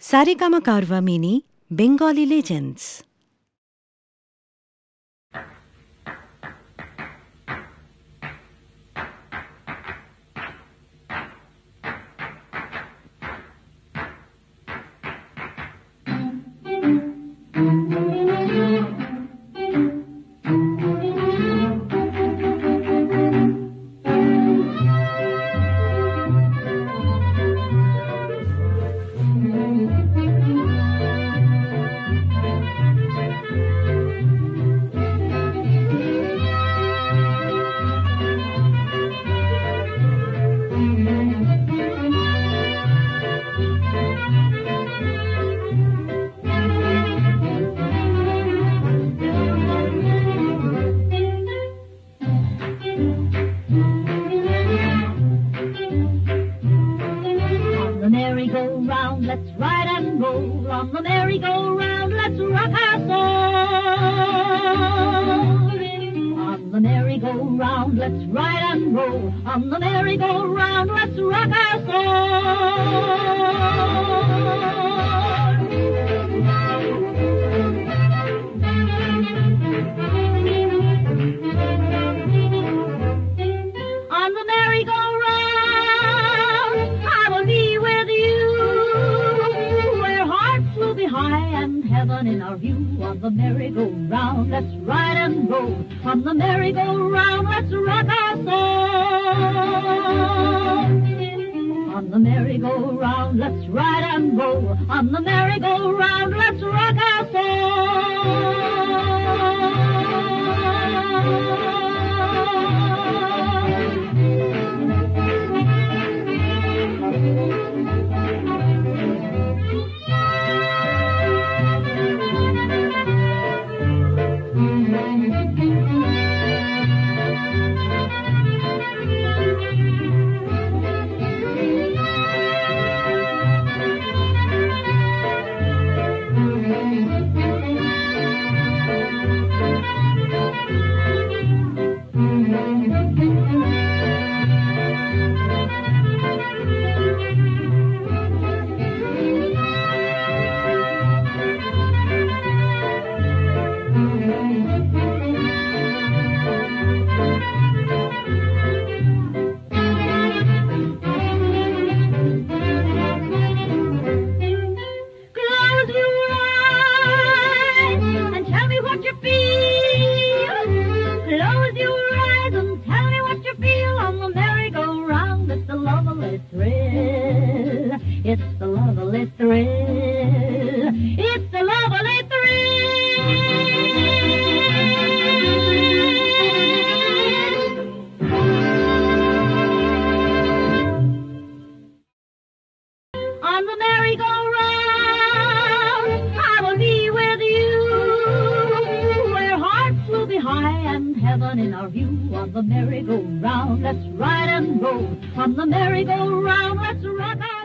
Saregama Karva Mini Bengali Legends. Merry-go-round, let's ride and roll. On the merry-go-round, let's rock our soul. On the merry-go-round, let's ride and roll. On the merry-go-round, let's rock our soul. High and heaven in our view. On the merry-go-round, let's ride and roll. On the merry-go-round, let's rock our soul. On the merry-go-round, let's ride and roll. On the merry-go-round, let's rock our soul. In our view. On the merry-go-round, let's ride and roll. On the merry-go-round, let's rock our